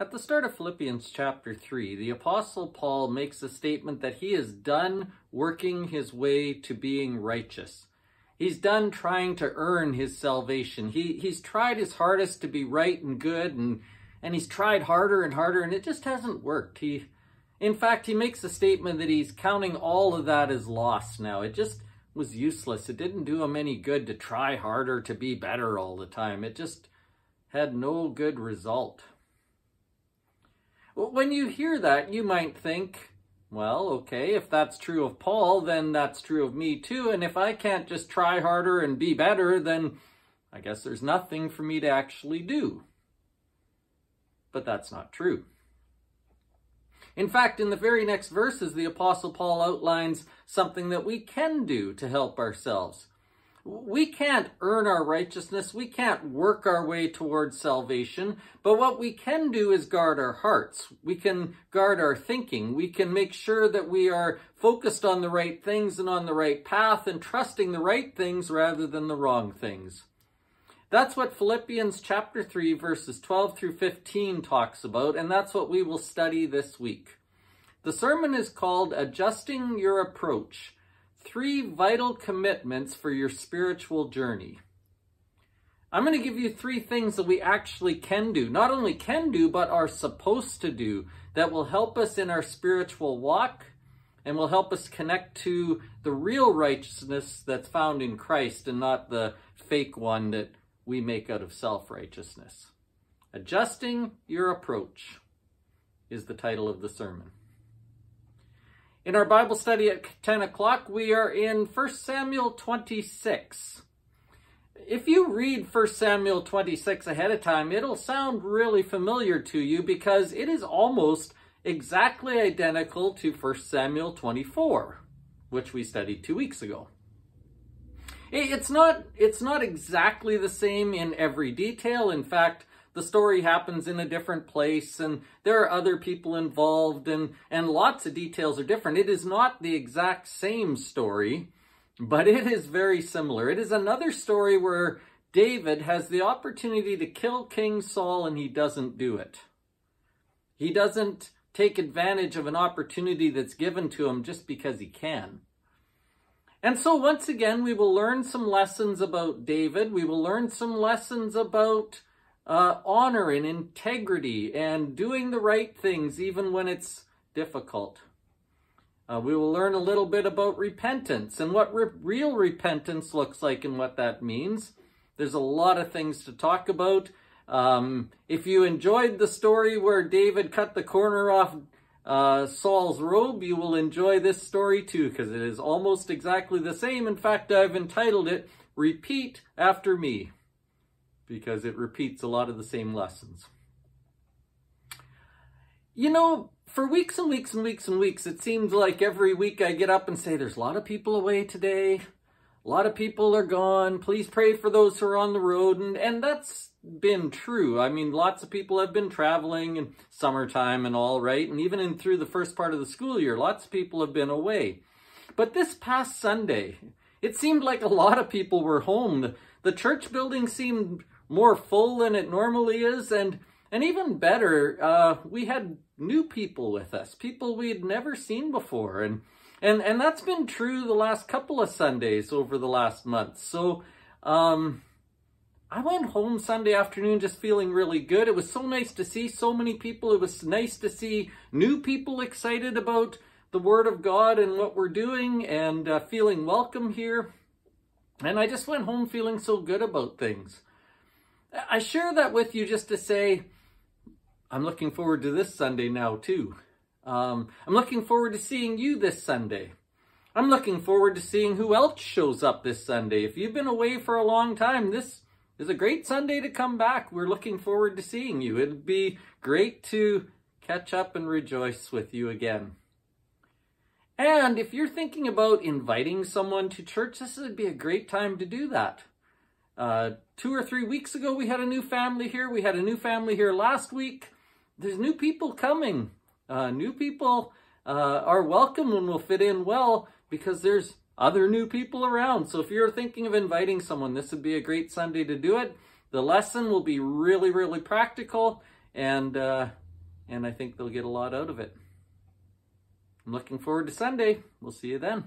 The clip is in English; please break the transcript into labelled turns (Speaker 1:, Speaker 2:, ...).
Speaker 1: At the start of Philippians chapter 3, the Apostle Paul makes a statement that he is done working his way to being righteous. He's done trying to earn his salvation. He, he's tried his hardest to be right and good, and, and he's tried harder and harder, and it just hasn't worked. He, in fact, he makes a statement that he's counting all of that as lost now. It just was useless. It didn't do him any good to try harder to be better all the time. It just had no good result. When you hear that, you might think, well, okay, if that's true of Paul, then that's true of me too. And if I can't just try harder and be better, then I guess there's nothing for me to actually do. But that's not true. In fact, in the very next verses, the Apostle Paul outlines something that we can do to help ourselves. We can't earn our righteousness. We can't work our way towards salvation. But what we can do is guard our hearts. We can guard our thinking. We can make sure that we are focused on the right things and on the right path and trusting the right things rather than the wrong things. That's what Philippians chapter 3 verses 12 through 15 talks about, and that's what we will study this week. The sermon is called Adjusting Your Approach three vital commitments for your spiritual journey. I'm going to give you three things that we actually can do, not only can do, but are supposed to do that will help us in our spiritual walk and will help us connect to the real righteousness that's found in Christ and not the fake one that we make out of self-righteousness. Adjusting your approach is the title of the sermon. In our Bible study at 10 o'clock, we are in 1 Samuel 26. If you read 1 Samuel 26 ahead of time, it'll sound really familiar to you because it is almost exactly identical to 1 Samuel 24, which we studied two weeks ago. It's not, it's not exactly the same in every detail. In fact, the story happens in a different place and there are other people involved and, and lots of details are different. It is not the exact same story, but it is very similar. It is another story where David has the opportunity to kill King Saul and he doesn't do it. He doesn't take advantage of an opportunity that's given to him just because he can. And so once again, we will learn some lessons about David. We will learn some lessons about uh, honor and integrity and doing the right things even when it's difficult. Uh, we will learn a little bit about repentance and what re real repentance looks like and what that means. There's a lot of things to talk about. Um, if you enjoyed the story where David cut the corner off uh, Saul's robe, you will enjoy this story too because it is almost exactly the same. In fact, I've entitled it, Repeat After Me because it repeats a lot of the same lessons. You know, for weeks and weeks and weeks and weeks, it seems like every week I get up and say, there's a lot of people away today. A lot of people are gone. Please pray for those who are on the road. And, and that's been true. I mean, lots of people have been traveling in summertime and all, right? And even in through the first part of the school year, lots of people have been away. But this past Sunday, it seemed like a lot of people were home. The, the church building seemed more full than it normally is. And, and even better, uh, we had new people with us, people we'd never seen before. And, and, and that's been true the last couple of Sundays over the last month. So, um, I went home Sunday afternoon just feeling really good. It was so nice to see so many people. It was nice to see new people excited about the Word of God and what we're doing and uh, feeling welcome here. And I just went home feeling so good about things. I share that with you just to say, I'm looking forward to this Sunday now too. Um, I'm looking forward to seeing you this Sunday. I'm looking forward to seeing who else shows up this Sunday. If you've been away for a long time, this is a great Sunday to come back. We're looking forward to seeing you. It'd be great to catch up and rejoice with you again. And if you're thinking about inviting someone to church, this would be a great time to do that. Uh, two or three weeks ago, we had a new family here. We had a new family here last week. There's new people coming. Uh, new people uh, are welcome and will fit in well because there's other new people around. So if you're thinking of inviting someone, this would be a great Sunday to do it. The lesson will be really, really practical and uh, and I think they'll get a lot out of it. I'm looking forward to Sunday. We'll see you then.